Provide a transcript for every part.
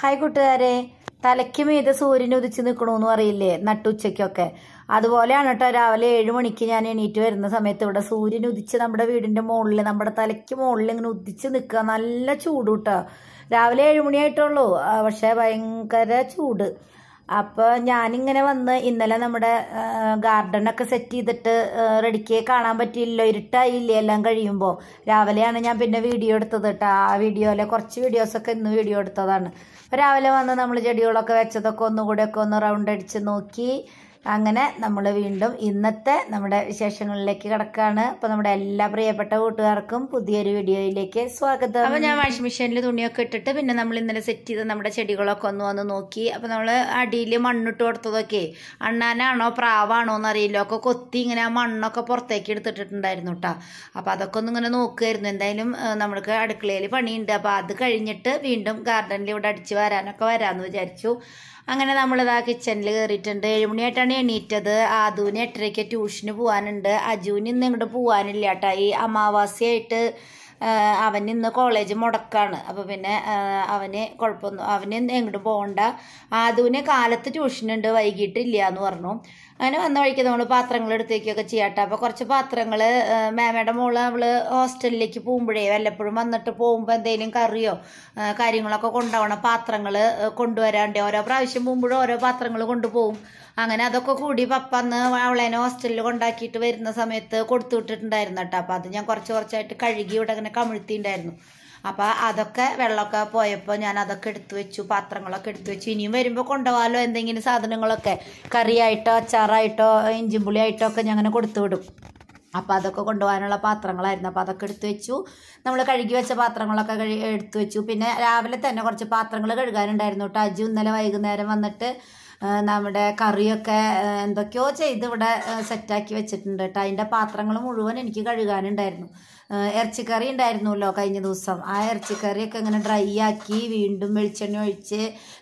Hi കൂട്ടുകാരെ. തലയ്ക്ക് മീതെ സൂര്യൻ ഉദിച്ച് നിൽക്കണമെന്ന് പറയില്ലേ നട്ടുച്ചയ്ക്കൊക്കെ. അതുപോലെയാണ് കേട്ടോ രാവിലെ ഏഴ് മണിക്ക് ഞാൻ എണീറ്റ് വരുന്ന സമയത്ത് ഇവിടെ സൂര്യൻ ഉദിച്ച് നമ്മുടെ വീടിന്റെ മുകളിൽ നമ്മുടെ തലയ്ക്ക് മുകളിൽ ഇങ്ങനെ ഉദിച്ച് നിൽക്കുക നല്ല ചൂട് കേട്ടോ രാവിലെ ഏഴ് മണിയായിട്ടുള്ളൂ. പക്ഷെ ഭയങ്കര ചൂട്. അപ്പൊ ഞാനിങ്ങനെ വന്ന് ഇന്നലെ നമ്മുടെ ഗാർഡനൊക്കെ സെറ്റ് ചെയ്തിട്ട് റെഡിക്ക് കാണാൻ പറ്റിയില്ലല്ലോ ഇരുട്ടായില്ലേ എല്ലാം കഴിയുമ്പോൾ രാവിലെയാണ് ഞാൻ പിന്നെ വീഡിയോ എടുത്തത് കേട്ടോ. ആ വീഡിയോയിലെ കുറച്ച് വീഡിയോസൊക്കെ ഇന്ന് വീഡിയോ എടുത്തതാണ്. രാവിലെ വന്ന് നമ്മൾ ചെടികളൊക്കെ വെച്ചതൊക്കെ ഒന്നുകൂടെയൊക്കെ ഒന്ന് റൗണ്ട് അടിച്ച് നോക്കി. അങ്ങനെ നമ്മൾ വീണ്ടും ഇന്നത്തെ നമ്മുടെ വിശേഷങ്ങളിലേക്ക് കിടക്കാണ്. അപ്പോൾ നമ്മുടെ എല്ലാ പ്രിയപ്പെട്ട കൂട്ടുകാർക്കും പുതിയൊരു വീഡിയോയിലേക്ക് സ്വാഗതം. അപ്പോൾ ഞാൻ വാഷിംഗ് മെഷീനിൽ തുണിയൊക്കെ ഇട്ടിട്ട് പിന്നെ നമ്മൾ ഇന്നലെ സെറ്റ് ചെയ്ത് നമ്മുടെ ചെടികളൊക്കെ ഒന്ന് വന്ന് നോക്കി. അപ്പോൾ നമ്മൾ അടിയിൽ മണ്ണിട്ട് കൊടുത്തതൊക്കെ അണ്ണാനാണോ പ്രാവാണോ എന്നറിയില്ല. ഒക്കെ കൊത്തി ഇങ്ങനെ ആ മണ്ണൊക്കെ പുറത്തേക്ക് എടുത്തിട്ടുണ്ടായിരുന്നു കേട്ടോ അപ്പൊ അതൊക്കെ ഒന്ന് ഇങ്ങനെ നോക്കുമായിരുന്നു എന്തായാലും നമ്മൾക്ക് അടുക്കളയിൽ പണിയുണ്ട്. അപ്പോൾ അത് കഴിഞ്ഞിട്ട് വീണ്ടും ഗാർഡനിൽ ഇവിടെ അടിച്ച് വരാനൊക്കെ വരാമെന്ന് വിചാരിച്ചു. അങ്ങനെ നമ്മളിതാ കിച്ചണിൽ കയറിയിട്ടുണ്ട് ഏഴുമണിയായിട്ടാണ് എണീറ്റത്. ആദൂന് എട്ടരയ്ക്ക് ട്യൂഷന് പോകാനുണ്ട് അജുവിന് ഇന്ന് ഇങ്ങോട്ട് പോകാനില്ല കേട്ടോ ഈ അമാവാസ്യയായിട്ട് അവൻ ഇന്ന് കോളേജ് മുടക്കാണ്. അപ്പോൾ പിന്നെ അവന് കുഴപ്പമൊന്നും അവന് എങ്ങോട്ടും പോകണ്ട. ആദൂന് കാലത്ത് ട്യൂഷനുണ്ട് വൈകിട്ട് ഇല്ല എന്ന് പറഞ്ഞു. അങ്ങനെ വന്ന വഴിക്ക് നമ്മൾ പാത്രങ്ങൾ എടുത്തേക്കൊക്കെ ചെയ്യാട്ടെ. അപ്പോൾ കുറച്ച് പാത്രങ്ങൾ മാമയുടെ മോൾ അവൾ ഹോസ്റ്റലിലേക്ക് പോകുമ്പോഴേ വല്ലപ്പോഴും വന്നിട്ട് പോകുമ്പോൾ എന്തെങ്കിലും കറിയോ കാര്യങ്ങളൊക്കെ കൊണ്ടുപോകണം പാത്രങ്ങൾ കൊണ്ടുവരാണ്ടേ. ഓരോ പ്രാവശ്യം പോകുമ്പോഴും ഓരോ പാത്രങ്ങൾ കൊണ്ടുപോകും. അങ്ങനെ അതൊക്കെ കൂടി പപ്പ അന്ന് അവളേനെ ഹോസ്റ്റലിൽ കൊണ്ടാക്കിയിട്ട് വരുന്ന സമയത്ത് കൊടുത്തു വിട്ടിട്ടുണ്ടായിരുന്നു കേട്ടോ. അപ്പം അത് ഞാൻ കുറച്ച് കുറച്ചായിട്ട് കഴുകി ഇവിടെ അങ്ങനെ കമിഴ്ത്തിണ്ടായിരുന്നു അപ്പോൾ അതൊക്കെ വെള്ളമൊക്കെ പോയപ്പോൾ ഞാൻ അതൊക്കെ എടുത്തു വെച്ചു പാത്രങ്ങളൊക്കെ എടുത്തു വെച്ചു. ഇനിയും വരുമ്പോൾ കൊണ്ടുപോകാലോ എന്തെങ്കിലും സാധനങ്ങളൊക്കെ? കറിയായിട്ടോ അച്ചാറായിട്ടോ ഇഞ്ചിമ്പുളിയായിട്ടോ ഒക്കെ ഞാൻ അങ്ങനെ കൊടുത്തു വിടും. അപ്പോൾ അതൊക്കെ കൊണ്ടുപോകാനുള്ള പാത്രങ്ങളായിരുന്നു. അപ്പോൾ അതൊക്കെ എടുത്തു വെച്ചു. നമ്മൾ കഴുകി വെച്ച പാത്രങ്ങളൊക്കെ കഴി എടുത്തു വെച്ചു. പിന്നെ രാവിലെ തന്നെ കുറച്ച് പാത്രങ്ങൾ കഴുകാനുണ്ടായിരുന്നു കേട്ടോ. അജു ഇന്നലെ വൈകുന്നേരം വന്നിട്ട് നമ്മുടെ കറിയൊക്കെ എന്തൊക്കെയോ ചെയ്ത് ഇവിടെ സെറ്റാക്കി വെച്ചിട്ടുണ്ട് കേട്ടോ അതിന്റെ പാത്രങ്ങൾ മുഴുവൻ എനിക്ക് കഴുകാനുണ്ടായിരുന്നു. ഇറച്ചിക്കറി ഉണ്ടായിരുന്നല്ലോ കഴിഞ്ഞ ദിവസം. ആ ഇറച്ചിക്കറിയൊക്കെ ഇങ്ങനെ ഡ്രൈ ആക്കി വീണ്ടും വെളിച്ചെണ്ണ ഒഴിച്ച്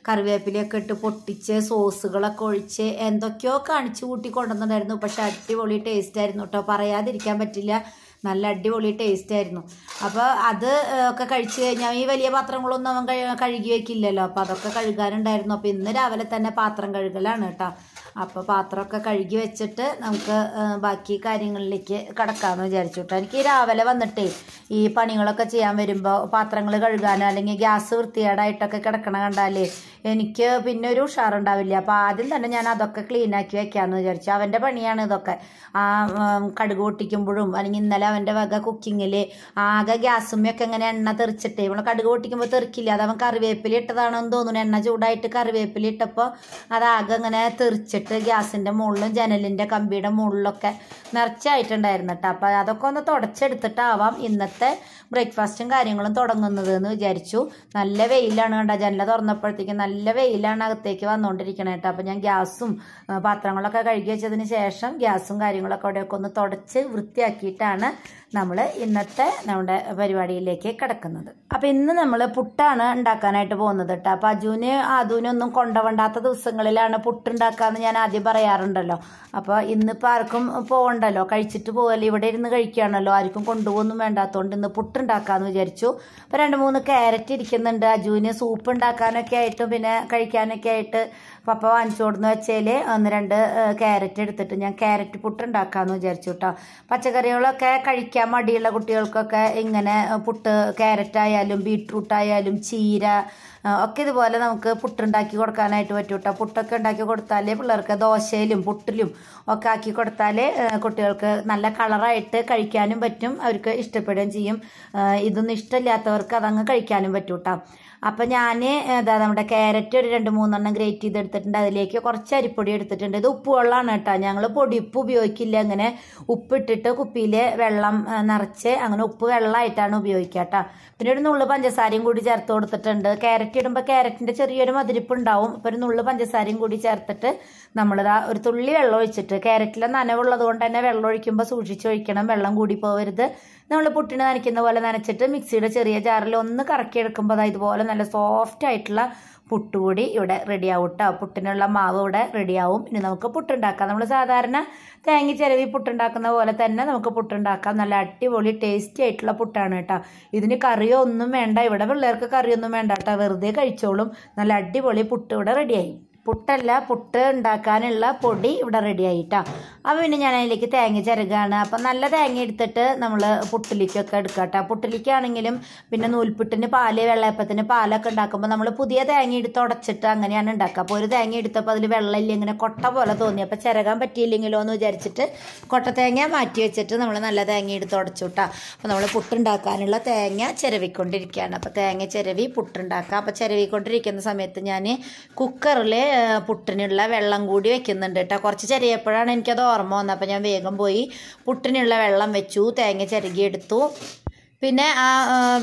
കറിവേപ്പിലയൊക്കെ ഇട്ട് പൊട്ടിച്ച് സോസുകളൊക്കെ ഒഴിച്ച് എന്തൊക്കെയോ കാണിച്ചു കൂട്ടി കൊണ്ടുവന്നിട്ടുണ്ടായിരുന്നു. പക്ഷെ അടിപൊളി ടേസ്റ്റ് ആയിരുന്നു കേട്ടോ പറയാതിരിക്കാൻ പറ്റില്ല. നല്ല അടിപൊളി ടേസ്റ്റ് ആയിരുന്നു. അപ്പോൾ അത് ഒക്കെ കഴിച്ച് കഴിഞ്ഞാൽ ഈ വലിയ പാത്രങ്ങളൊന്നും അവൻ കഴി- കഴുകി വെക്കില്ലല്ലോ. അപ്പോൾ അതൊക്കെ കഴുകാനുണ്ടായിരുന്നു. അപ്പോൾ ഇന്ന് രാവിലെ തന്നെ പാത്രം കഴുകലാണ് കേട്ടോ. അപ്പോൾ പാത്രമൊക്കെ കഴുകി വെച്ചിട്ട് നമുക്ക് ബാക്കി കാര്യങ്ങളിലേക്ക് കിടക്കാമെന്ന് വിചാരിച്ചു എനിക്ക് രാവിലെ വന്നിട്ടേ ഈ പണികളൊക്കെ ചെയ്യാൻ വരുമ്പോൾ പാത്രങ്ങൾ കഴുകാനോ അല്ലെങ്കിൽ ഗ്യാസ് വൃത്തികേടായിട്ടൊക്കെ കിടക്കണ കണ്ടാലേ എനിക്ക് പിന്നെ ഒരു ഉഷാറുണ്ടാവില്ല. അപ്പോൾ ആദ്യം തന്നെ ഞാൻ അതൊക്കെ ക്ലീനാക്കി വെക്കാമെന്ന് വിചാരിച്ചു. അവന്റെ പണിയാണ് ഇതൊക്കെ. ആ കടുക് പൊട്ടിക്കുമ്പോഴും അല്ലെങ്കിൽ ഇന്നലെ അവന്റെ വക കുക്കിങ്ങിൽ ആകെ ഗ്യാസുമ്മയൊക്കെ ഇങ്ങനെ എണ്ണ തെറിച്ചിട്ട് നമ്മൾ കടുക് പൊട്ടിക്കുമ്പോൾ തെറിക്കില്ല? അത് അവൻ കറിവേപ്പില ഇട്ടതാണെന്ന് തോന്നുന്നു. എണ്ണ ചൂടായിട്ട് കറിവേപ്പില ഇട്ടപ്പോൾ അതാകെ ഇങ്ങനെ തെറിച്ചിട്ട് ഗ്യാസിന്റെ മുകളിലും ജനലിന്റെ കമ്പിയുടെ മുകളിലൊക്കെ നിറച്ചായിട്ടുണ്ടായിരുന്നു കേട്ടോ. അപ്പോൾ അതൊക്കെ ഒന്ന് തുടച്ചെടുത്തിട്ടാവാം ഇന്നത്തെ ബ്രേക്ക്ഫാസ്റ്റും കാര്യങ്ങളും തുടങ്ങുന്നത് എന്ന് വിചാരിച്ചു. നല്ല വെയിലാണ് കേട്ടോ ജനല തുറന്നപ്പോഴത്തേക്കും നല്ല വെയിലാണ് അകത്തേക്ക് വന്നുകൊണ്ടിരിക്കണേ കേട്ടോ. അപ്പോൾ ഞാൻ ഗ്യാസും പാത്രങ്ങളൊക്കെ കഴുകി വെച്ചതിന് ശേഷം ഗ്യാസും കാര്യങ്ങളൊക്കെ അവിടെയൊക്കെ ഒന്ന് തുടച്ച് വൃത്തിയാക്കിയിട്ടാണ് നമ്മൾ ഇന്നത്തെ നമ്മുടെ പരിപാടിയിലേക്ക് കിടക്കുന്നത്. അപ്പോൾ ഇന്ന് നമ്മൾ പുട്ടാണ് ഉണ്ടാക്കാനായിട്ട് പോകുന്നത് കേട്ടോ. അപ്പോൾ അജുവിന് ആദുവിനൊന്നും കൊണ്ടുപോണ്ടാത്ത ദിവസങ്ങളിലാണ് പുട്ടുണ്ടാക്കാമെന്ന് ഞാൻ ആദ്യം പറയാറുണ്ടല്ലോ. അപ്പോൾ ഇന്നിപ്പോൾ ആർക്കും പോകണ്ടല്ലോ കഴിച്ചിട്ട് പോകല്ലോ ഇവിടെ ഇരുന്ന് കഴിക്കുകയാണല്ലോ ആർക്കും കൊണ്ടുപോകൊന്നും വേണ്ടാത്തതുകൊണ്ട് ഇന്ന് പുട്ടുണ്ടാക്കാന്ന് വിചാരിച്ചു. അപ്പോൾ രണ്ട് മൂന്ന് ക്യാരറ്റ് ഇരിക്കുന്നുണ്ട്. അജുവിന് സൂപ്പ് ഉണ്ടാക്കാനൊക്കെ ആയിട്ടും പിന്നെ കഴിക്കാനൊക്കെ ആയിട്ട് പപ്പ വാങ്ങിച്ചു കൊടുന്ന് വെച്ചേൽ ഒന്ന് രണ്ട് ക്യാരറ്റ് എടുത്തിട്ട് ഞാൻ ക്യാരറ്റ് പുട്ടുണ്ടാക്കാമെന്ന് വിചാരിച്ചു കേട്ടോ പച്ചക്കറികളൊക്കെ കഴിക്കാൻ മടിയുള്ള കുട്ടികൾക്കൊക്കെ ഇങ്ങനെ പുട്ട് ക്യാരറ്റ് ആയാലും ബീട്രൂട്ട് ആയാലും ചീര ഒക്കെ ഇതുപോലെ നമുക്ക് പുട്ടുണ്ടാക്കി കൊടുക്കാനായിട്ട് പറ്റും കേട്ടോ പുട്ടൊക്കെ ഉണ്ടാക്കി കൊടുത്താലേ പിള്ളേർക്ക് ദോശയിലും പുട്ടിലും ഒക്കെ ആക്കി കൊടുത്താലേ കുട്ടികൾക്ക് നല്ല കളറായിട്ട് കഴിക്കാനും പറ്റും. അവർക്ക് ഇഷ്ടപ്പെടുകയും ചെയ്യും. ഇതൊന്നും ഇഷ്ടമില്ലാത്തവർക്ക് അതങ്ങ് കഴിക്കാനും പറ്റും കേട്ടോ അപ്പം ഞാൻ എന്താ നമ്മുടെ ക്യാരറ്റ് ഒരു രണ്ട് മൂന്നെണ്ണം ഗ്രേറ്റ് ചെയ്ത് എടുത്തിട്ടുണ്ട് അതിലേക്ക് കുറച്ച് അരിപ്പൊടി എടുത്തിട്ടുണ്ട്. ഇത് ഉപ്പ് വെള്ളമാണ് കേട്ടോ. ഞങ്ങൾ പൊടിയുപ്പ് ഉപയോഗിക്കില്ല. അങ്ങനെ ഉപ്പിട്ടിട്ട് കുപ്പിയിൽ വെള്ളം നിറച്ച് അങ്ങനെ ഉപ്പ് വെള്ളമായിട്ടാണ് ഉപയോഗിക്കുക കേട്ടോ. പിന്നെ ഒരു നുള്ളു പഞ്ചസാരയും കൂടി ചേർത്ത് കൊടുത്തിട്ടുണ്ട്. ക്യാരറ്റ് ഇടുമ്പോൾ ക്യാരറ്റിന്റെ ചെറിയൊരു മതിരിപ്പ് ഉണ്ടാവും അപ്പോൾ ഒരു നുള്ളു പഞ്ചസാരയും കൂടി ചേർത്തിട്ട് നമ്മളിതാ ഒരു തുള്ളി വെള്ളം ഒഴിച്ചിട്ട് ക്യാരറ്റിലെ നനവുള്ളത് കൊണ്ട് തന്നെ വെള്ളം ഒഴിക്കുമ്പോൾ സൂക്ഷിച്ച് ഒഴിക്കണം. വെള്ളം കൂടി പോകരുത് നമ്മൾ പുട്ടിന് നനയ്ക്കുന്ന പോലെ നനച്ചിട്ട് മിക്സിയുടെ ചെറിയ ജാറിൽ ഒന്ന് കറക്കി എടുക്കുമ്പോൾ ദാ ഇതുപോലെ നല്ല സോഫ്റ്റ് ആയിട്ടുള്ള പുട്ടുപൊടി ഇവിടെ റെഡിയാവും കേട്ടോ പുട്ടിനുള്ള മാവ് ഇവിടെ റെഡിയാവും ഇനി നമുക്ക് പുട്ടുണ്ടാക്കാം. നമ്മൾ സാധാരണ തേങ്ങ ചിരവി പുട്ടുണ്ടാക്കുന്ന പോലെ തന്നെ നമുക്ക് പുട്ടുണ്ടാക്കാം. നല്ല അടിപൊളി ടേസ്റ്റി ആയിട്ടുള്ള പുട്ടാണ് കേട്ടോ ഇതിന് കറിയോ ഒന്നും വേണ്ട. ഇവിടെ പിള്ളേർക്ക് കറിയൊന്നും വേണ്ട കേട്ടോ വെറുതെ കഴിച്ചോളും. നല്ല അടിപൊളി പുട്ട് ഇവിടെ റെഡിയായി പുട്ടല്ല പുട്ട് ഉണ്ടാക്കാനുള്ള പൊടി ഇവിടെ റെഡി ആയിട്ടാ അപ്പം പിന്നെ ഞാൻ അതിലേക്ക് തേങ്ങ ചിരകാണ്. അപ്പം നല്ല തേങ്ങ എടുത്തിട്ട് നമ്മൾ പുട്ടിലിക്കൊക്കെ എടുക്കുക കേട്ടോ പുട്ടിലിക്കാണെങ്കിലും പിന്നെ നൂൽപുട്ടിന് പാൽ വെള്ളയപ്പത്തിന് പാലൊക്കെ ഉണ്ടാക്കുമ്പോൾ നമ്മൾ പുതിയ തേങ്ങ എടുത്ത് ഉടച്ചിട്ട് അങ്ങനെയാണ് ഉണ്ടാക്കുക അപ്പോൾ ഒരു തേങ്ങ എടുത്തപ്പോൾ അതിൽ വെള്ളമില്ല ഇങ്ങനെ കൊട്ട പോലെ തോന്നി. അപ്പോൾ ചിരകാൻ പറ്റിയില്ലെങ്കിലോ എന്ന് വിചാരിച്ചിട്ട് കൊട്ട തേങ്ങ മാറ്റി വെച്ചിട്ട് നമ്മൾ നല്ല തേങ്ങ എടുത്ത് ഉടച്ചു ഉടച്ചുട്ടാ. അപ്പോൾ നമ്മൾ പുട്ടുണ്ടാക്കാനുള്ള തേങ്ങ ചിരവിക്കൊണ്ടിരിക്കുകയാണ് അപ്പോൾ തേങ്ങ ചിരവി പുട്ടുണ്ടാക്കുക അപ്പോൾ ചിരവിക്കൊണ്ടിരിക്കുന്ന സമയത്ത് ഞാൻ കുക്കറിൽ പുട്ടിനുള്ള വെള്ളം കൂടി വെക്കുന്നുണ്ട് കേട്ടോ കുറച്ച് ചെറിയപ്പോഴാണ് എനിക്കത് ഓർമ്മ വന്നു. അപ്പോൾ ഞാൻ വേഗം പോയി പുട്ടിനുള്ള വെള്ളം വെച്ചു തേങ്ങ ചിരകിയെടുത്തു പിന്നെ ആ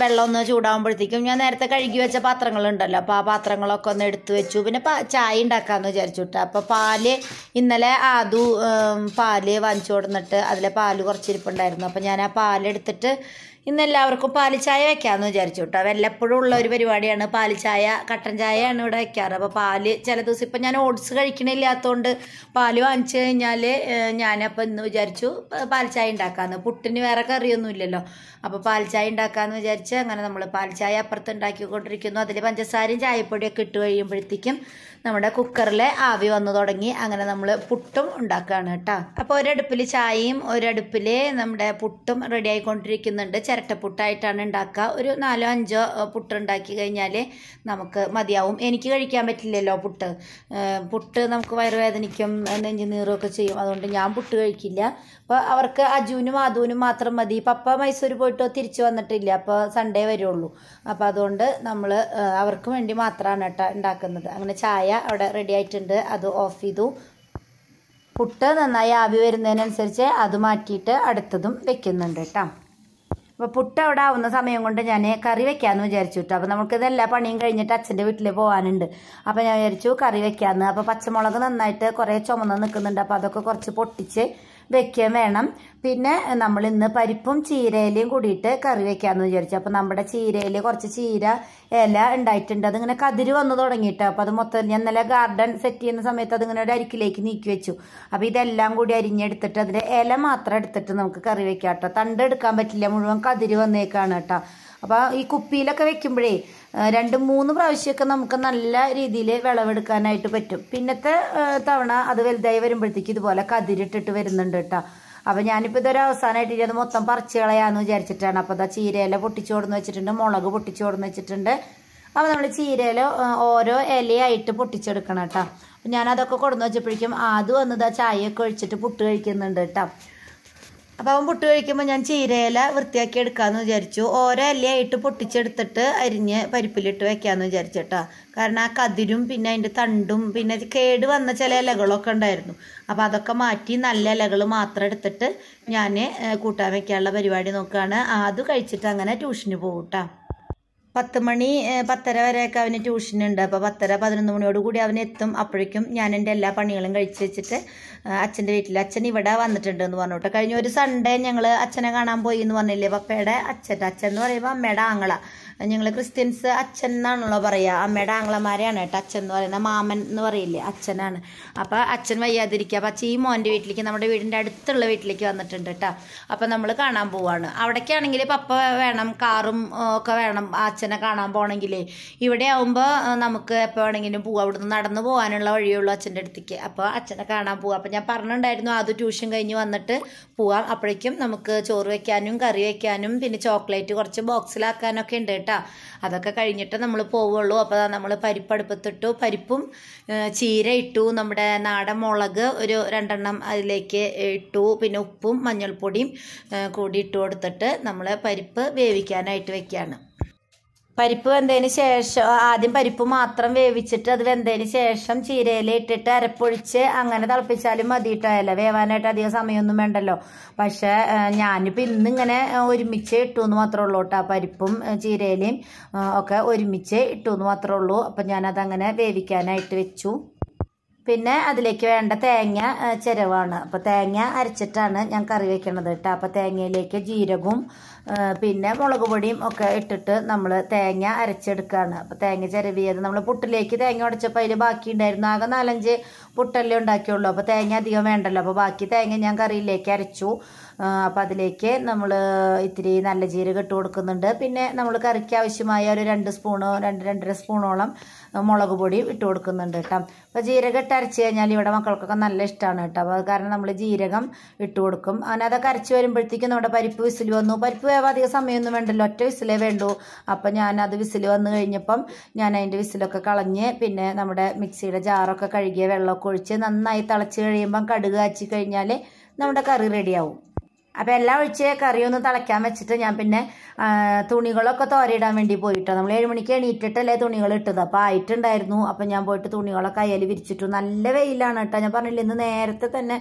വെള്ളം ഒന്ന് ചൂടാകുമ്പോഴത്തേക്കും ഞാൻ നേരത്തെ കഴുകി വെച്ച പാത്രങ്ങളുണ്ടല്ലോ അപ്പോൾ ആ പാത്രങ്ങളൊക്കെ ഒന്ന് എടുത്തു വെച്ചു. പിന്നെ ചായ ഉണ്ടാക്കാമെന്ന് വിചാരിച്ചു കേട്ടോ അപ്പോൾ പാൽ ഇന്നലെ ആദു പാൽ വാങ്ങിച്ചു കൊടുന്നിട്ട് അതിലെ പാൽ കുറച്ചിരിപ്പുണ്ടായിരുന്നു. അപ്പോൾ ഞാൻ ആ പാലെടുത്തിട്ട് ഇന്ന് എല്ലാവർക്കും പാലിച്ചായ ചായ വെക്കാമെന്ന് വിചാരിച്ചു കേട്ടോ വല്ലപ്പോഴും ഉള്ള ഒരു പരിപാടിയാണ്. പാലിച്ചായ ചായ കട്ടൻ ചായയാണ് ഇവിടെ വെക്കാറ്. അപ്പോൾ പാൽ ചില ദിവസം ഇപ്പം ഞാൻ ഓട്സ് കഴിക്കണില്ലാത്തതുകൊണ്ട് പാൽ വാങ്ങിച്ചു കഴിഞ്ഞാൽ ഞാനപ്പോൾ ഇന്ന് വിചാരിച്ചു പാലിച്ചായ ഉണ്ടാക്കാമെന്ന് പുട്ടിന് വേറെ കറിയൊന്നും ഇല്ലല്ലോ അപ്പോൾ പാലിച്ചായ ചായ ഉണ്ടാക്കാമെന്ന് വിചാരിച്ച് അങ്ങനെ നമ്മൾ പാലിച്ചായ ചായ അപ്പുറത്ത് ഉണ്ടാക്കിക്കൊണ്ടിരിക്കുന്നു അതിൽ പഞ്ചസാരയും ചായപ്പൊടിയൊക്കെ ഇട്ട് കഴിയുമ്പോഴത്തേക്കും നമ്മുടെ കുക്കറിലെ ആവി വന്നു തുടങ്ങി അങ്ങനെ നമ്മൾ പുട്ടും ഉണ്ടാക്കുകയാണ് കേട്ടോ. അപ്പോൾ ഒരടുപ്പിൽ ചായയും ഒരടുപ്പിൽ നമ്മുടെ പുട്ടും റെഡി ആയിക്കൊണ്ടിരിക്കുന്നുണ്ട്. ചിരട്ടപ്പുട്ടായിട്ടാണ് ഉണ്ടാക്കുക. ഒരു നാലോ അഞ്ചോ പുട്ട് ഉണ്ടാക്കി കഴിഞ്ഞാൽ നമുക്ക് മതിയാവും. എനിക്ക് കഴിക്കാൻ പറ്റില്ലല്ലോ പുട്ട്. പുട്ട് നമുക്ക് വയറുവേദനിക്കും നെഞ്ചു നീറുമൊക്കെ ചെയ്യും. അതുകൊണ്ട് ഞാൻ പുട്ട് കഴിക്കില്ല. അപ്പോൾ അവർക്ക് അജുവിനും ആദുവിനും മാത്രം മതി. പപ്പ മൈസൂർ പോയിട്ടോ തിരിച്ചു വന്നിട്ടില്ല. അപ്പോൾ സൺഡേ വരുള്ളൂ. അപ്പോൾ അതുകൊണ്ട് നമ്മൾ അവർക്ക് വേണ്ടി മാത്രമാണ് കേട്ടോ ഉണ്ടാക്കുന്നത്. അങ്ങനെ ചായ അവിടെ റെഡി ആയിട്ടുണ്ട്. അത് ഓഫ് ചെയ്തു. പുട്ട് നന്നായി ആവി വരുന്നതിനനുസരിച്ച് അത് മാറ്റിയിട്ട് അടുത്തതും വെക്കുന്നുണ്ട് കേട്ടോ. അപ്പോൾ പുട്ട് അവിടെ ആവുന്ന സമയം കൊണ്ട് ഞാൻ കറി വെക്കാമെന്ന് വിചാരിച്ചു കേട്ടോ അപ്പോൾ നമുക്ക് ഇതെല്ലാ പണിയും കഴിഞ്ഞിട്ട് അച്ഛന്റെ വീട്ടിൽ പോകാനുണ്ട് അപ്പോൾ ഞാൻ വിചാരിച്ചു കറി വെക്കാമെന്ന് അപ്പോൾ പച്ചമുളക് നന്നായിട്ട് കുറേ ചുമന്ന് നിൽക്കുന്നുണ്ട് അപ്പോൾ അതൊക്കെ കുറച്ച് പൊട്ടിച്ച് വെക്കുകയും വേണം. പിന്നെ നമ്മൾ ഇന്ന് പരിപ്പും ചീരയിലയും കൂടിയിട്ട് കറി വെക്കാമെന്ന് വിചാരിച്ചു. അപ്പോൾ നമ്മുടെ ചീരയിൽ കുറച്ച് ചീര ഇല ഉണ്ടായിട്ടുണ്ട്. അതിങ്ങനെ കതിര് വന്നു തുടങ്ങിയിട്ട്. അപ്പോൾ അത് മൊത്തം ഞാൻ ഇന്നലെ ഗാർഡൻ സെറ്റ് ചെയ്യുന്ന സമയത്ത് അതിങ്ങനെ ഒരു അരിക്കിലേക്ക് നീക്കി വെച്ചു. അപ്പോൾ ഇതെല്ലാം കൂടി അരിഞ്ഞെടുത്തിട്ട് അതിന്റെ ഇല മാത്രം എടുത്തിട്ട് നമുക്ക് കറി വെക്കാം കേട്ടോ. തണ്ട് എടുക്കാൻ പറ്റില്ല. മുഴുവൻ കതിര് വന്നേക്കാണ് കേട്ടോ. അപ്പോൾ ഈ കുപ്പിയിലൊക്കെ വെക്കുമ്പോഴേ രണ്ട് മൂന്ന് പ്രാവശ്യമൊക്കെ നമുക്ക് നല്ല രീതിയിൽ വിളവെടുക്കാനായിട്ട് പറ്റും. പിന്നത്തെ തവണ അത് വലുതായി വരുമ്പോഴത്തേക്ക് ഇതുപോലെ കതിരിട്ടിട്ട് വരുന്നുണ്ട് കേട്ടോ. അപ്പോൾ ഞാനിപ്പോൾ ഇതൊരു അവസാനമായിട്ട് അത് മൊത്തം പറിച്ച് കളയാന്ന് വിചാരിച്ചിട്ടാണ്. അപ്പോൾ അതാ ചീരയില പൊട്ടിച്ചു കൊടുന്ന് വെച്ചിട്ടുണ്ട് മുളക് പൊട്ടിച്ചു കൊടുന്ന് വെച്ചിട്ടുണ്ട്. അപ്പോൾ നമ്മൾ ചീരയില ഓരോ ഇലയായിട്ട് പൊട്ടിച്ചെടുക്കണം കേട്ടോ. അപ്പം ഞാനതൊക്കെ കൊടുന്ന് വെച്ചപ്പോഴേക്കും ആദ്യം വന്നത് ആ ചായയൊക്കെ ഒഴിച്ചിട്ട് പുട്ട് കഴിക്കുന്നുണ്ട് കേട്ടോ. അപ്പോൾ അവൻ പൊട്ടി കഴിക്കുമ്പോൾ ഞാൻ ചീരയില വൃത്തിയാക്കി എടുക്കാമെന്ന് വിചാരിച്ചു. ഓരോ ഇലയായിട്ട് പൊട്ടിച്ചെടുത്തിട്ട് അരിഞ്ഞ് പരിപ്പിലിട്ട് വെക്കാമെന്ന് വിചാരിച്ചിട്ടാ കാരണം ആ കതിരും പിന്നെ അതിന്റെ തണ്ടും പിന്നെ കേട് വന്ന ചില ഇലകളൊക്കെ ഉണ്ടായിരുന്നു. അപ്പോൾ അതൊക്കെ മാറ്റി നല്ല ഇലകൾ മാത്രം എടുത്തിട്ട് ഞാൻ കൂട്ടാൻ വെക്കാനുള്ള പരിപാടി നോക്കുകയാണ് അത് കഴിച്ചിട്ട് അങ്ങനെ ട്യൂഷന് പോകും പത്ത് മണി പത്തര വരെയൊക്കെ അവന് ട്യൂഷൻ ഉണ്ട് അപ്പോൾ പത്തര പതിനൊന്ന് മണിയോട് കൂടി അവൻ എത്തും. അപ്പോഴേക്കും ഞാൻ എന്റെ എല്ലാ പണികളും കഴിച്ച് വെച്ചിട്ട് അച്ഛന്റെ വീട്ടിൽ അച്ഛൻ ഇവിടെ വന്നിട്ടുണ്ട് എന്ന് പറഞ്ഞു കേട്ടോ കഴിഞ്ഞ ഒരു സൺഡേ ഞങ്ങൾ അച്ഛനെ കാണാൻ പോയി എന്ന് പറഞ്ഞില്ലേ? പപ്പയുടെ അച്ഛന്റെ അച്ഛൻ എന്ന് പറയുമ്പോൾ അമ്മയുടെ ആങ്ങള. ഞങ്ങൾ ക്രിസ്ത്യൻസ് അച്ഛൻ എന്നാണല്ലോ പറയുക അമ്മയുടെ ആങ്ങളമാരെയാണ് കേട്ടോ അച്ഛൻ എന്ന് പറയുന്നത്. മാമൻ എന്ന് പറയില്ലേ? അച്ഛനാണ്. അപ്പോൾ അച്ഛൻ വയ്യാതിരിക്കുക. അപ്പോൾ അച്ഛൻ ഈ മോന്റെ വീട്ടിലേക്ക് നമ്മുടെ വീടിന്റെ അടുത്തുള്ള വീട്ടിലേക്ക് വന്നിട്ടുണ്ട് കേട്ടോ. അപ്പോൾ നമ്മൾ കാണാൻ പോവാണ്. അവിടേക്കാണെങ്കിൽ പപ്പ വേണം കാറും ഒക്കെ വേണം അച്ഛനെ കാണാൻ പോകണമെങ്കിൽ ഇവിടെ ആവുമ്പോൾ നമുക്ക് എപ്പോൾ വേണമെങ്കിലും പോവാം. അവിടുന്ന് നടന്നു പോകാനുള്ള വഴിയുള്ളൂ അച്ഛന്റെ അടുത്തേക്ക്. അപ്പോൾ അച്ഛനെ കാണാൻ പോവാം. അപ്പോൾ ഞാൻ പറഞ്ഞിട്ടുണ്ടായിരുന്നു അത് ട്യൂഷൻ കഴിഞ്ഞ് വന്നിട്ട് പോവാം. അപ്പോഴേക്കും നമുക്ക് ചോറ് വയ്ക്കാനും കറി വയ്ക്കാനും പിന്നെ ചോക്ലേറ്റ് കുറച്ച് ബോക്സിലാക്കാനൊക്കെ ഉണ്ട് കേട്ടോ. അതൊക്കെ കഴിഞ്ഞിട്ട് നമ്മൾ പോവുള്ളൂ. അപ്പോൾ നമ്മൾ പരിപ്പടുപ്പത്തിട്ടു പരിപ്പും ചീര ഇട്ടു. നമ്മുടെ നാടൻ മുളക് ഒരു രണ്ടെണ്ണം അതിലേക്ക് ഇട്ടു. പിന്നെ ഉപ്പും മഞ്ഞൾപ്പൊടിയും കൂടി ഇട്ടു കൊടുത്തിട്ട് നമ്മൾ പരിപ്പ് വേവിക്കാനായിട്ട് വെക്കുകയാണ് പരിപ്പ് വെന്തതിന് ശേഷം ആദ്യം പരിപ്പ് മാത്രം വേവിച്ചിട്ട് അത് വെന്തതിന് ശേഷം ചീരയില ഇട്ടിട്ട് അരപ്പൊഴിച്ച് അങ്ങനെ തിളപ്പിച്ചാലും മതിയിട്ടായല്ലോ വേവാനായിട്ട് അധികം സമയമൊന്നും വേണ്ടല്ലോ. പക്ഷേ ഞാനിപ്പോൾ ഇന്നിങ്ങനെ ഒരുമിച്ച് ഇട്ടു എന്ന് മാത്രമേ ഉള്ളൂ കേട്ടോ പരിപ്പും ചീരയിലയും ഒക്കെ ഒരുമിച്ച് ഇട്ടു എന്ന് മാത്രമേ ഉള്ളൂ. അപ്പം ഞാനതങ്ങനെ വേവിക്കാനായിട്ട് വെച്ചു. പിന്നെ അതിലേക്ക് വേണ്ട തേങ്ങ ചിരവാണ്. അപ്പോൾ തേങ്ങ അരച്ചിട്ടാണ് ഞാൻ കറി വെക്കണത് കേട്ടോ. അപ്പോൾ തേങ്ങയിലേക്ക് ജീരകവും പിന്നെ മുളക് പൊടിയും ഒക്കെ ഇട്ടിട്ട് നമ്മൾ തേങ്ങ അരച്ചെടുക്കുകയാണ് അപ്പോൾ തേങ്ങ ചിരവിയത് നമ്മൾ പുട്ടിലേക്ക് തേങ്ങ ഉടച്ചപ്പോൾ അതിൽ ബാക്കി ഉണ്ടായിരുന്നു. ആകെ നാലഞ്ച് പുട്ടല്ലേ ഉണ്ടാക്കിയുള്ളൂ. അപ്പോൾ തേങ്ങ അധികം വേണ്ടല്ലോ. അപ്പോൾ ബാക്കി തേങ്ങ ഞാൻ കറിയിലേക്ക് അരച്ചു. അപ്പോൾ അതിലേക്ക് നമ്മൾ ഇത്തിരി നല്ല ജീരകം ഇട്ട് കൊടുക്കുന്നുണ്ട്. പിന്നെ നമ്മൾ കറിക്ക് ആവശ്യമായ ഒരു രണ്ട് സ്പൂണോ രണ്ട് രണ്ടര സ്പൂണോളം മുളക് പൊടി ഇട്ട് കൊടുക്കുന്നുണ്ട് കേട്ടോ. അപ്പോൾ ജീരകം ഇട്ട് അരച്ച് കഴിഞ്ഞാൽ ഇവിടെ മക്കൾക്കൊക്കെ നല്ല ഇഷ്ടമാണ് കേട്ടോ. അപ്പോൾ കാരണം നമ്മൾ ജീരകം ഇട്ട് കൊടുക്കും. അങ്ങനെ അതൊക്കെ അരച്ച് വരുമ്പോഴത്തേക്കും നമ്മുടെ പരിപ്പ് വിസിൽ വന്നു. പരിപ്പ് വേവ അധികം സമയമൊന്നും വേണ്ടല്ലോ. ഒറ്റ വിസിലേ വേണ്ടൂ. അപ്പം ഞാൻ അത് വിസിൽ വന്നു കഴിഞ്ഞപ്പം ഞാൻ അതിന്റെ വിസിലൊക്കെ കളഞ്ഞ് പിന്നെ നമ്മുടെ മിക്സിയുടെ ജാറൊക്കെ കഴുകിയ വെള്ളമൊക്കെ ഒഴിച്ച് നന്നായി തിളച്ച് കഴിയുമ്പം കടുക് കാച്ചി കഴിഞ്ഞാൽ നമ്മുടെ കറി റെഡിയാവും അപ്പോൾ എല്ലാം ഒഴിച്ച് കറിയൊന്നും തിളയ്ക്കാൻ വെച്ചിട്ട് ഞാൻ പിന്നെ തുണികളൊക്കെ തോരയിടാൻ വേണ്ടി പോയിട്ടോ. നമ്മൾ ഏഴ് മണിക്ക് എണീറ്റിട്ടല്ലേ തുണികൾ ഇട്ടത്. അപ്പോൾ ആയിട്ടുണ്ടായിരുന്നു. അപ്പോൾ ഞാൻ പോയിട്ട് തുണികളൊക്കെ അയ്യൽ വിരിച്ചിട്ടു. നല്ല വെയിലാണ് കേട്ടോ. ഞാൻ പറഞ്ഞില്ല ഇന്ന് നേരത്തെ തന്നെ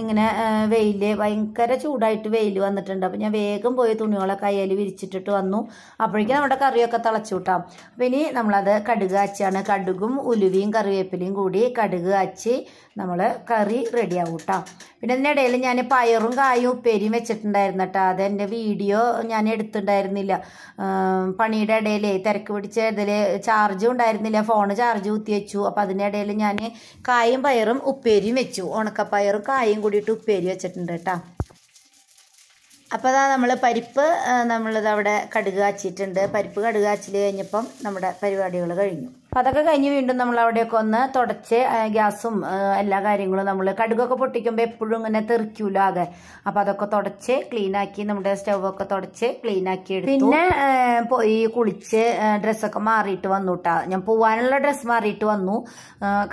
ഇങ്ങനെ വെയിൽ ഭയങ്കര ചൂടായിട്ട് വെയിൽ വന്നിട്ടുണ്ട്. അപ്പോൾ ഞാൻ വേഗം പോയി തുണികളൊക്കെ അയ്യൽ വിരിച്ചിട്ടിട്ട് വന്നു. അപ്പോഴേക്കും നമ്മുടെ കറിയൊക്കെ തിളച്ചു കിട്ടാം. അപ്പോൾ ഇനി നമ്മളത് കടുക് അച്ചാണ്. കടുകും ഉലുവയും കറിവേപ്പിലയും കൂടി കടുക് അച്ച് നമ്മൾ കറി റെഡിയാവും കേട്ടോ. പിന്നെ ഇതിനിടയിൽ ഞാൻ പയറും കായും ഉപ്പേരിയും വെച്ചിട്ടുണ്ടായിരുന്നു കേട്ടോ അതെന്റെ വീഡിയോ ഞാൻ എടുത്തിട്ടുണ്ടായിരുന്നില്ല. പണിയുടെ ഇടയിൽ തിരക്ക് പിടിച്ച ഇതിൽ ചാർജും ഉണ്ടായിരുന്നില്ല. ഫോണ് ചാർജ് കുത്തി വെച്ചു. അപ്പോൾ അതിന്റെ ഇടയിൽ ഞാൻ കായും പയറും ഉപ്പേരിയും വെച്ചു. ഉണക്കപ്പയറും കായും കൂടിയിട്ട് ഉപ്പേരി വെച്ചിട്ടുണ്ട് കേട്ടോ അപ്പോൾ അതാ നമ്മൾ പരിപ്പ് നമ്മളിതവിടെ കടുക് കാച്ചിട്ടുണ്ട് പരിപ്പ് കടുക് കാച്ചിൽ കഴിഞ്ഞപ്പം നമ്മുടെ പരിപാടികൾ കഴിഞ്ഞു. അപ്പം അതൊക്കെ കഴിഞ്ഞ് വീണ്ടും നമ്മൾ അവിടെയൊക്കെ ഒന്ന് തുടച്ച് ഗ്യാസും എല്ലാ കാര്യങ്ങളും നമ്മൾ കടുകൊക്കെ പൊട്ടിക്കുമ്പോൾ എപ്പോഴും ഇങ്ങനെ തെറിക്കൂല അതെ അപ്പം അതൊക്കെ തുടച്ച് ക്ലീൻ ആക്കി നമ്മുടെ സ്റ്റൗവൊക്കെ തുടച്ച് ക്ലീൻ ആക്കി എടുത്തു. പിന്നെ പോയി കുളിച്ച് ഡ്രസ്സൊക്കെ മാറിയിട്ട് വന്നു കേട്ടോ ഞാൻ പോവാനുള്ള ഡ്രസ്സ് മാറിയിട്ട് വന്നു.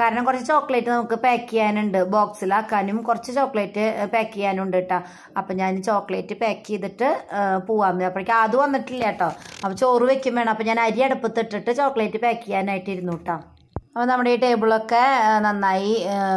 കാരണം കുറച്ച് ചോക്ലേറ്റ് നമുക്ക് പാക്ക് ചെയ്യാനുണ്ട്. ബോക്സിലാക്കാനും കുറച്ച് ചോക്ലേറ്റ് പാക്ക് ചെയ്യാനുണ്ട് കേട്ടോ അപ്പം ഞാൻ ചോക്ലേറ്റ് പാക്ക് ചെയ്തിട്ട് പോവാൻ അപ്പോഴേക്കും അത് വന്നിട്ടില്ല കേട്ടോ അപ്പോൾ ചോറ് വെക്കും വേണം. അപ്പം ഞാൻ അരി അടുപ്പത്തിട്ടിട്ട് ചോക്ലേറ്റ് പാക്ക് ചെയ്യാനായിട്ട് ഇരുന്നു കേട്ടോ അപ്പോൾ നമ്മുടെ ഈ ടേബിളൊക്കെ നന്നായി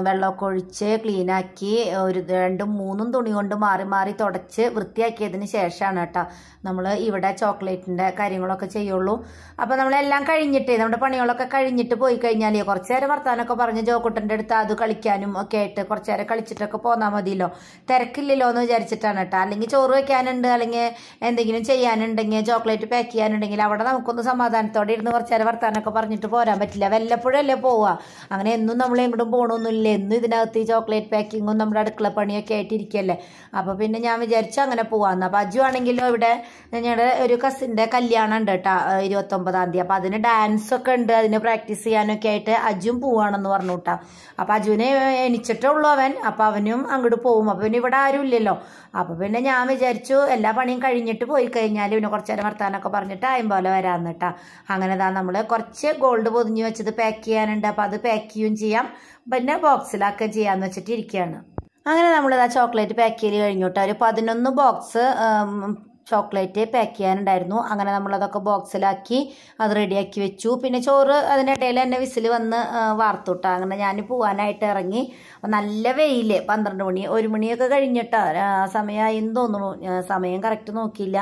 വെള്ളമൊക്കെ ഒഴിച്ച് ക്ലീനാക്കി ഒരു രണ്ടും മൂന്നും തുണി കൊണ്ട് മാറി മാറി തുടച്ച് വൃത്തിയാക്കിയതിന് ശേഷമാണ് കേട്ടോ നമ്മൾ ഇവിടെ ചോക്ലേറ്റിന്റെ കാര്യങ്ങളൊക്കെ ചെയ്യുള്ളൂ. അപ്പോൾ നമ്മളെല്ലാം കഴിഞ്ഞിട്ട് നമ്മുടെ പണികളൊക്കെ കഴിഞ്ഞിട്ട് പോയി കഴിഞ്ഞാൽ കുറച്ച് നേരം വർത്താനൊക്കെ പറഞ്ഞ് ജോക്കുട്ടന്റെ അടുത്ത് അത് കളിക്കാനും ഒക്കെ ആയിട്ട് കുറച്ച് നേരം കളിച്ചിട്ടൊക്കെ പോന്നാൽ മതിയല്ലോ. തിരക്കില്ലല്ലോ എന്ന് വിചാരിച്ചിട്ടാണ് കേട്ടോ. അല്ലെങ്കിൽ ചോറ് വയ്ക്കാനുണ്ട് അല്ലെങ്കിൽ എന്തെങ്കിലും ചെയ്യാനുണ്ടെങ്കിൽ ചോക്ലേറ്റ് പാക്ക് ചെയ്യാനുണ്ടെങ്കിൽ അവിടെ നമുക്കൊന്ന് സമാധാനത്തോടെ ഇരുന്ന് കുറച്ച് നേരം വർത്താനൊക്കെ പറഞ്ഞിട്ട് പോരാൻ പറ്റില്ല. വല്ലപ്പോഴല്ലേ പോവുക അങ്ങനെ എന്നും നമ്മൾ എങ്ങോട്ടും പോകണമെന്നില്ല എന്നും ഇതിനകത്ത് ഈ ചോക്ലേറ്റ് പാക്കിങ്ങും നമ്മുടെ അടുക്കള പണിയൊക്കെ ആയിട്ടിരിക്കുകയല്ലേ അപ്പോൾ പിന്നെ ഞാൻ വിചാരിച്ചു അങ്ങനെ പോവാമെന്ന് അപ്പോൾ അജു ആണെങ്കിലും ഇവിടെ ഞങ്ങളുടെ ഒരു കസിന്റെ കല്യാണം ഉണ്ട് കേട്ടോ ഇരുപത്തൊമ്പതാം തീയതി. അപ്പോൾ അതിന് ഡാൻസൊക്കെ ഉണ്ട്. അതിന് പ്രാക്ടീസ് ചെയ്യാനൊക്കെ ആയിട്ട് അജും പോവാണെന്ന് പറഞ്ഞു കേട്ടോ അപ്പോൾ അജുവിനെ എണിച്ചിട്ടേ ഉള്ളൂ അവൻ. അപ്പോൾ അവനും അങ്ങോട്ട് പോവും. അപ്പോൾ പിന്നെ ഇവിടെ ആരും ഇല്ലല്ലോ. അപ്പോൾ പിന്നെ ഞാൻ വിചാരിച്ചു എല്ലാ പണിയും കഴിഞ്ഞിട്ട് പോയി കഴിഞ്ഞാൽ പിന്നെ കുറച്ച് നേരം വർത്താനൊക്കെ പറഞ്ഞിട്ട് ആയും പോലെ വരാമെന്ന് കേട്ടോ അങ്ങനെ താ നമ്മൾ കുറച്ച് ഗോൾഡ് പൊതിഞ്ഞ് വെച്ചത് പാക്ക് ചെയ്യാനുണ്ട്. അപ്പോൾ അത് പാക്ക് ചെയ്യുകയും ചെയ്യാം. പിന്നെ ബോക്സിലാക്കുകയും ചെയ്യാമെന്ന് വെച്ചിട്ട് ഇരിക്കുകയാണ് അങ്ങനെ നമ്മളിതാ ചോക്ലേറ്റ് പാക്ക് ചെയ്ത് കഴിഞ്ഞു കേട്ടോ ഒരു പതിനൊന്ന് ബോക്സ് ചോക്ലേറ്റ് പാക്ക് ചെയ്യാനുണ്ടായിരുന്നു. അങ്ങനെ നമ്മളതൊക്കെ ബോക്സിലാക്കി അത് റെഡിയാക്കി വെച്ചു. പിന്നെ ചോറ് അതിനിടയിൽ തന്നെ വിസിൽ വന്ന് വാർത്തുട്ട. അങ്ങനെ ഞാൻ പോവാനായിട്ട് ഇറങ്ങി. നല്ല വെയിൽ പന്ത്രണ്ട് മണി ഒരു മണിയൊക്കെ കഴിഞ്ഞിട്ടാ സമയമായി എന്ന് തോന്നുന്നു. സമയം കറക്റ്റ് നോക്കിയില്ല.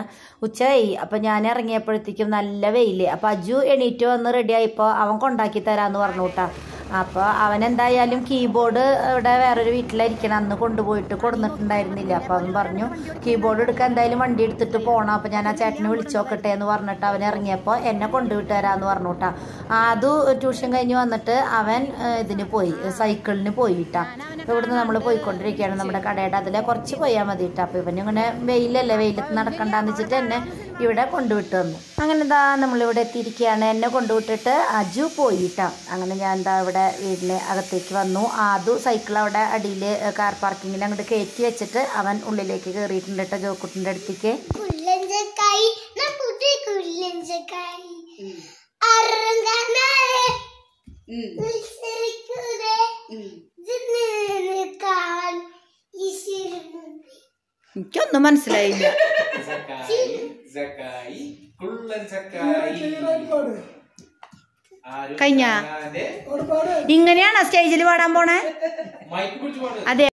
ഉച്ചയായി അപ്പം ഞാൻ ഇറങ്ങിയപ്പോഴത്തേക്കും നല്ല വെയിൽ അപ്പോൾ അജു എണീറ്റ് വന്ന് റെഡി അവൻ കൊണ്ടാക്കി തരാമെന്ന് പറഞ്ഞു കേട്ടോ അപ്പോൾ അവൻ എന്തായാലും കീബോർഡ് ഇവിടെ വേറൊരു വീട്ടിലായിരിക്കണം. അന്ന് കൊണ്ടുപോയിട്ട് കൊടുത്തിട്ടുണ്ടായിരുന്നില്ല അപ്പോൾ അവൻ പറഞ്ഞു കീബോർഡ് എടുക്കാൻ എന്തായാലും വണ്ടി എടുത്തിട്ട് പോകണം അപ്പോൾ ഞാൻ ആ ചേട്ടനെ വിളിച്ചു നോക്കട്ടെ എന്ന് പറഞ്ഞിട്ട് അവൻ ഇറങ്ങിയപ്പോൾ എന്നെ കൊണ്ടുവിട്ട് തരാമെന്ന് പറഞ്ഞു അത് ട്യൂഷൻ കഴിഞ്ഞ് വന്നിട്ട് അവൻ ഇതിന് പോയി സൈക്കിളിന് പോയിട്ടാ. അപ്പോൾ ഇവിടുന്ന് നമ്മൾ പോയിക്കൊണ്ടിരിക്കുകയാണ് നമ്മുടെ കടയുടെ അതിലെ. കുറച്ച് പോയാൽ മതി ഇട്ടാ അപ്പോൾ ഇവനിങ്ങനെ വെയിലല്ലേ വെയിലത്ത് നടക്കണ്ടെന്ന് വെച്ചിട്ട് എന്നെ ഇവിടെ കൊണ്ടുവിട്ട് വന്നു അങ്ങനെ എന്താ നമ്മളിവിടെ എത്തിയിരിക്കുകയാണ്. എന്നെ കൊണ്ടുവിട്ടിട്ട് അജു പോയിട്ടാ. അങ്ങനെ ഞാൻ എന്താ ഇവിടെ വീടിന് അകത്തേക്ക് വന്നു. ആദു സൈക്കിൾ അവിടെ അടിയിൽ കാർ പാർക്കിങ്ങിൽ അങ്ങോട്ട് കയറ്റി വെച്ചിട്ട് അവൻ ഉള്ളിലേക്ക് കയറിയിട്ടുണ്ട് കേട്ടോ ജോക്കുട്ടിന്റെ അടുത്തേക്ക്. എനിക്കൊന്നും മനസ്സിലായില്ല. കുള്ളൻ ആരും ഇങ്ങനെയാണോ സ്റ്റേജിൽ പാടാൻ പോണേ? അതെ.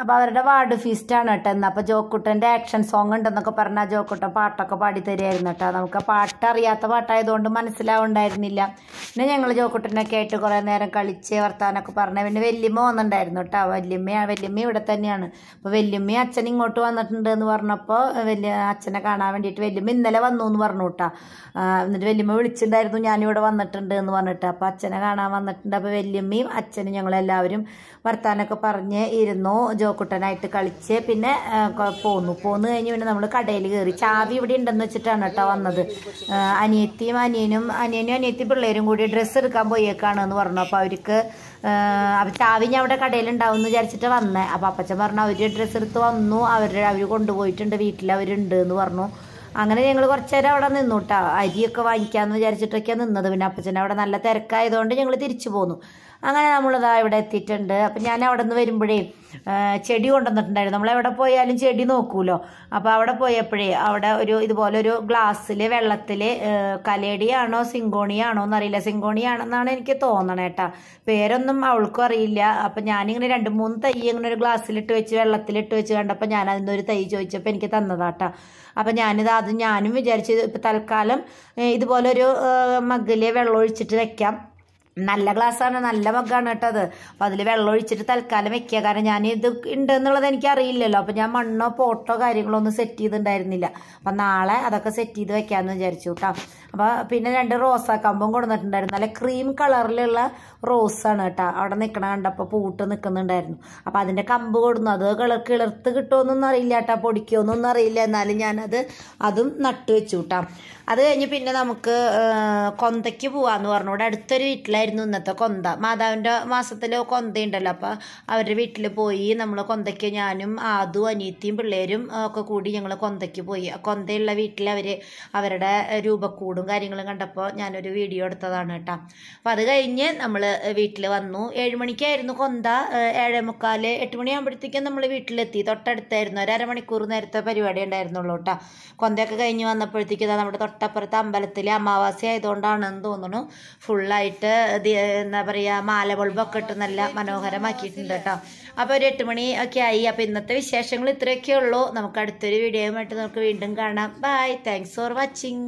അപ്പോൾ അവരുടെ വാർഡ് ഫീസ്റ്റാണ് കേട്ടോ എന്നാൽ അപ്പോൾ ജോക്കുട്ടന്റെ ആക്ഷൻ സോങ് ഉണ്ടെന്നൊക്കെ പറഞ്ഞാൽ ജോക്കുട്ടൻ പാട്ടൊക്കെ പാടി തരുമായിരുന്നു കേട്ടോ. നമുക്ക് പാട്ട് അറിയാത്ത പാട്ടായതുകൊണ്ട് മനസ്സിലാവുണ്ടായിരുന്നില്ല. പിന്നെ ഞങ്ങൾ ജോക്കുട്ടനൊക്കെ ആയിട്ട് കുറേ നേരം കളിച്ച് വർത്താനൊക്കെ പറഞ്ഞു. പിന്നെ വല്യമ്മ വന്നിട്ടുണ്ടായിരുന്നു കേട്ടോ. വല്യമ്മ വല്യമ്മ ഇവിടെ തന്നെയാണ്. അപ്പോൾ വല്യമ്മ അച്ഛൻ ഇങ്ങോട്ട് വന്നിട്ടുണ്ട് എന്ന് പറഞ്ഞപ്പോൾ വലിയ അച്ഛനെ കാണാൻ വേണ്ടിയിട്ട് വല്യമ്മ ഇന്നലെ വന്നു എന്ന് പറഞ്ഞു കേട്ടോ. എന്നിട്ട് വല്യമ്മ വിളിച്ചിട്ടുണ്ടായിരുന്നു ഞാനിവിടെ വന്നിട്ടുണ്ട് എന്ന് പറഞ്ഞിട്ട്. അപ്പോൾ അച്ഛനെ കാണാൻ വന്നിട്ടുണ്ട്. അപ്പോൾ വല്യമ്മയും അച്ഛനും ഞങ്ങളെല്ലാവരും വർത്താനൊക്കെ പറഞ്ഞ് ഇരുന്നു. ജോക്കുട്ടനായിട്ട് കളിച്ച്. പിന്നെ പോന്നു. പോന്നു കഴിഞ്ഞ് പിന്നെ നമ്മൾ കടയിൽ കയറി ചാവി ഇവിടെ ഉണ്ടെന്ന് വെച്ചിട്ടാണ് കേട്ടോ വന്നത്. അനിയത്തിയും അനിയനും അനിയനും അനിയത്തി പിള്ളേരും കൂടി ഡ്രസ്സ് എടുക്കാൻ പോയേക്കാണ് എന്ന് പറഞ്ഞു. അപ്പോൾ അവർക്ക് അപ്പം ചാവി ഞാൻ അവിടെ കടയിലുണ്ടാവും എന്ന് വിചാരിച്ചിട്ട് വന്നേ. അപ്പോൾ അപ്പച്ചൻ പറഞ്ഞു അവർ ഡ്രസ്സ് എടുത്ത് വന്നു. അവർ അവർ കൊണ്ടുപോയിട്ടുണ്ട്. വീട്ടിൽ അവരുണ്ട് എന്ന് പറഞ്ഞു. അങ്ങനെ ഞങ്ങൾ കുറച്ച് നേരം അവിടെ നിന്നു കേട്ടോ. അരിയൊക്കെ വാങ്ങിക്കാമെന്ന് വിചാരിച്ചിട്ടൊക്കെയാണ് നിന്നത്. പിന്നെ അപ്പച്ചൻ അവിടെ നല്ല തിരക്കായതുകൊണ്ട് ഞങ്ങൾ തിരിച്ചു പോന്നു. അങ്ങനെ നമ്മളിതാ ഇവിടെ എത്തിയിട്ടുണ്ട്. അപ്പം ഞാൻ അവിടെ നിന്ന് വരുമ്പോഴേ ചെടി കൊണ്ടുവന്നിട്ടുണ്ടായിരുന്നു. നമ്മൾ എവിടെ പോയാലും ചെടി നോക്കൂലോ. അപ്പോൾ അവിടെ പോയപ്പോഴേ അവിടെ ഒരു ഇതുപോലെ ഒരു ഗ്ലാസ്സിൽ വെള്ളത്തിൽ കലേടിയാണോ സിങ്കോണിയാണോ എന്നറിയില്ല. സിങ്കോണിയാണെന്നാണ് എനിക്ക് തോന്നണേ കേട്ടാ പേരൊന്നും അവൾക്കും അറിയില്ല. അപ്പം ഞാനിങ്ങനെ രണ്ട് മൂന്ന് തൈ ഇങ്ങനെ ഒരു ഗ്ലാസ്സിലിട്ട് വെച്ച് വെള്ളത്തിലിട്ട് വെച്ച് കണ്ടപ്പോൾ ഞാൻ അതിന്റെ ഒരു തൈ ചോദിച്ചപ്പോൾ എനിക്ക് തന്നതാട്ടാ അപ്പം ഞാനിത് അത് ഞാനും വിചാരിച്ചു ഇപ്പം തൽക്കാലം ഇതുപോലൊരു മഗ്ഗിൽ വെള്ളം ഒഴിച്ചിട്ട് വെക്കാം. നല്ല ഗ്ലാസ്സാണ് നല്ല മഗ്ഗാണ് കേട്ടോ അത്. അപ്പം അതിൽ വെള്ളം ഒഴിച്ചിട്ട് തൽക്കാലം വെക്കുക. കാരണം ഞാൻ ഇത് ഉണ്ട് എന്നുള്ളത് എനിക്ക് അറിയില്ലല്ലോ അപ്പം ഞാൻ മണ്ണോ പോട്ടോ കാര്യങ്ങളോ ഒന്നും സെറ്റ് ചെയ്തിട്ടുണ്ടായിരുന്നില്ല. അപ്പം നാളെ അതൊക്കെ സെറ്റ് ചെയ്ത് വെക്കാമെന്ന് വിചാരിച്ചു കേട്ടോ അപ്പോൾ പിന്നെ രണ്ട് റോസാക്കമ്പും കൊടുത്തിട്ടുണ്ടായിരുന്നു നല്ല ക്രീം കളറിലുള്ള റോസാണ് കേട്ടോ അവിടെ നിൽക്കണ കണ്ടപ്പോൾ പൂട്ട് നിൽക്കുന്നുണ്ടായിരുന്നു അപ്പോൾ അതിന്റെ കമ്പ് കൊടുന്നു. അത് കിളർ കിളർത്ത് കിട്ടുമെന്നൊന്നും അറിയില്ല കേട്ടോ പൊടിക്കുമെന്നൊന്നും അറിയില്ല. എന്നാലും ഞാനത് അതും നട്ടു വെച്ചു കേട്ടോ അത് കഴിഞ്ഞ് പിന്നെ നമുക്ക് കൊന്തയ്ക്ക് പോവാന്ന് പറഞ്ഞു ഇവിടെ അടുത്തൊരു വീട്ടിലായിരുന്നു ഇന്നത്തെ കൊന്ത. മാതാവിന്റെ മാസത്തിൽ കൊന്തയുണ്ടല്ലോ. അപ്പോൾ അവരുടെ വീട്ടിൽ പോയി നമ്മൾ കൊന്തയ്ക്ക് ഞാനും ആദു അനീത്തിയും പിള്ളേരും ഒക്കെ കൂടി ഞങ്ങൾ കൊന്തയ്ക്ക് പോയി. കൊന്തയുള്ള വീട്ടിൽ അവർ അവരുടെ രൂപക്കൂടും കാര്യങ്ങളും കണ്ടപ്പോൾ ഞാനൊരു വീഡിയോ എടുത്തതാണ് കേട്ടോ. അപ്പോൾ അത് കഴിഞ്ഞ് നമ്മൾ വീട്ടിൽ വന്നു. ഏഴ് മണിക്കായിരുന്നു കൊന്ത ഏഴേ മുക്കാൽ എട്ട് മണിയാകുമ്പോഴത്തേക്കും നമ്മൾ വീട്ടിലെത്തി. തൊട്ടടുത്തായിരുന്നു. ഒരു അരമണിക്കൂർ നേരത്തെ പരിപാടി ഉണ്ടായിരുന്നുള്ളൂ കേട്ടോ. കൊന്തയൊക്കെ കഴിഞ്ഞ് വന്നപ്പോഴത്തേക്കും നമ്മുടെ തൊട്ടപ്പുറത്ത് അമ്പലത്തിൽ അമാവാസി ആയതുകൊണ്ടാണെന്ന് തോന്നുന്നു. ഫുള്ളായിട്ട് എന്താ പറയുക മാല ബൾബൊക്കെ ഇട്ട് നല്ല മനോഹരമാക്കിയിട്ടുണ്ട് കേട്ടോ. അപ്പോൾ ഒരു എട്ട് മണി ഒക്കെ ആയി. അപ്പോൾ ഇന്നത്തെ വിശേഷങ്ങൾ ഇത്രയൊക്കെ ഉള്ളൂ. നമുക്ക് അടുത്തൊരു വീഡിയോയുമായിട്ട് നമുക്ക് വീണ്ടും കാണാം. Bye thanks for watching